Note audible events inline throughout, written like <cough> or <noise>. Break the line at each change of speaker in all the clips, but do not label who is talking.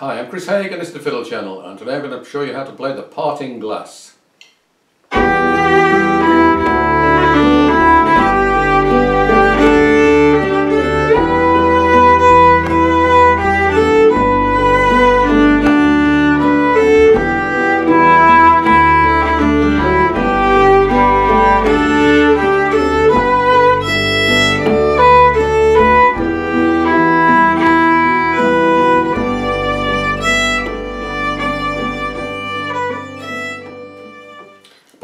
Hi, I'm Chris Haigh and is the Fiddle Channel and today I'm going to show you how to play the parting glass.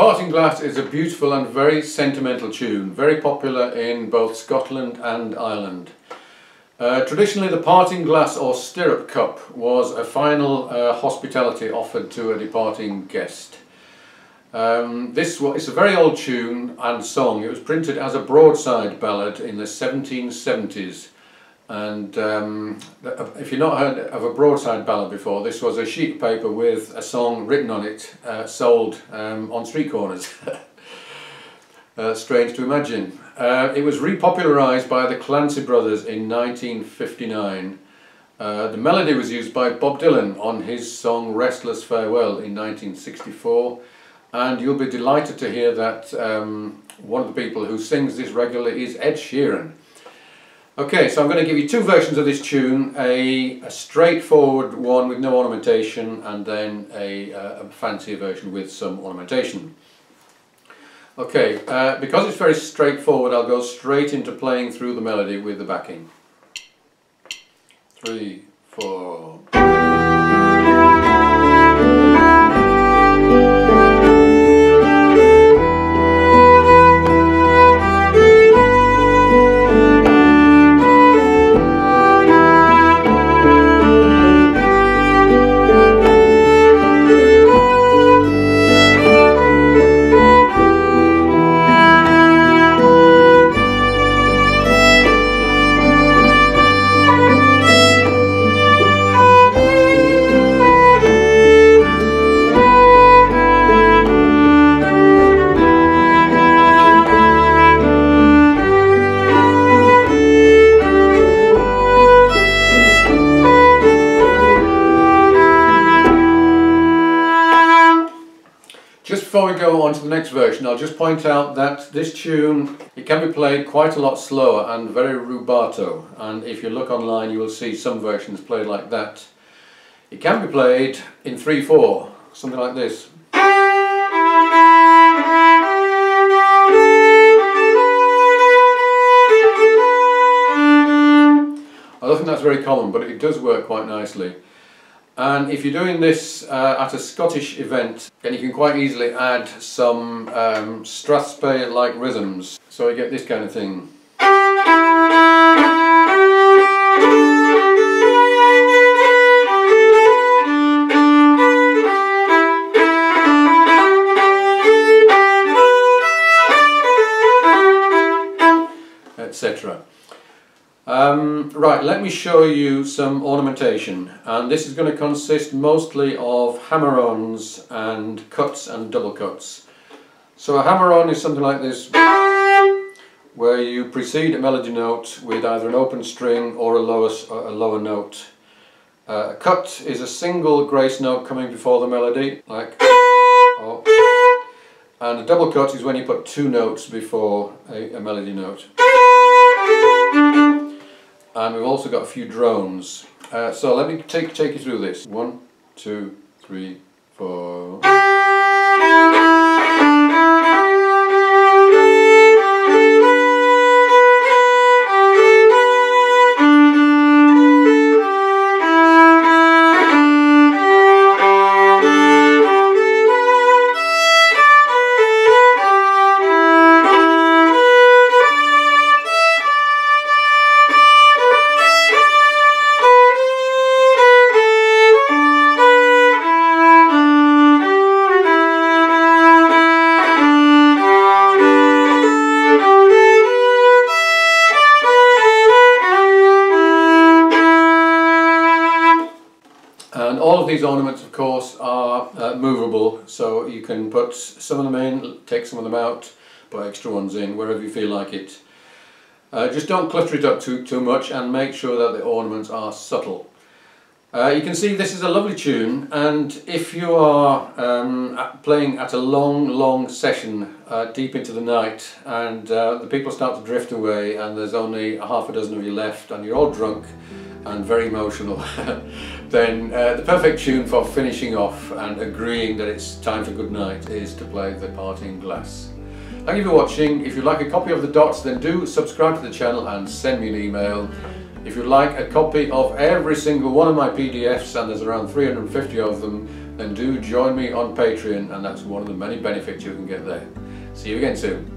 Parting Glass is a beautiful and very sentimental tune, very popular in both Scotland and Ireland. Uh, traditionally the parting glass or stirrup cup was a final uh, hospitality offered to a departing guest. Um, this is a very old tune and song. It was printed as a broadside ballad in the 1770s and um, if you've not heard of a broadside ballad before, this was a sheet of paper with a song written on it, uh, sold um, on street corners. <laughs> uh, strange to imagine. Uh, it was repopularised by the Clancy Brothers in 1959. Uh, the melody was used by Bob Dylan on his song Restless Farewell in 1964 and you'll be delighted to hear that um, one of the people who sings this regularly is Ed Sheeran. Okay, so I'm going to give you two versions of this tune, a, a straightforward one with no ornamentation and then a, uh, a fancier version with some ornamentation. Okay, uh, because it's very straightforward I'll go straight into playing through the melody with the backing. Three, four... before we go on to the next version, I'll just point out that this tune, it can be played quite a lot slower and very rubato. And if you look online, you will see some versions played like that. It can be played in 3-4, something like this. I don't think that's very common, but it does work quite nicely. And if you're doing this uh, at a Scottish event, then you can quite easily add some um, Strathspey-like rhythms. So you get this kind of thing. etc. Um, right, let me show you some ornamentation and this is going to consist mostly of hammer-ons and cuts and double cuts. So a hammer-on is something like this where you precede a melody note with either an open string or a lower, a lower note. Uh, a cut is a single grace note coming before the melody, like oh. and a double cut is when you put two notes before a, a melody note and we've also got a few drones. Uh, so let me take, take you through this. One, two, three, four. All of these ornaments of course are uh, movable so you can put some of them in, take some of them out, put extra ones in wherever you feel like it. Uh, just don't clutter it up too, too much and make sure that the ornaments are subtle. Uh, you can see this is a lovely tune and if you are um, playing at a long long session uh, deep into the night and uh, the people start to drift away and there's only a half a dozen of you left and you're all drunk and very emotional <laughs> then uh, the perfect tune for finishing off and agreeing that it's time for good night is to play the parting glass. Thank you for watching. If you'd like a copy of the dots then do subscribe to the channel and send me an email. If you'd like a copy of every single one of my PDFs, and there's around 350 of them, then do join me on Patreon, and that's one of the many benefits you can get there. See you again soon.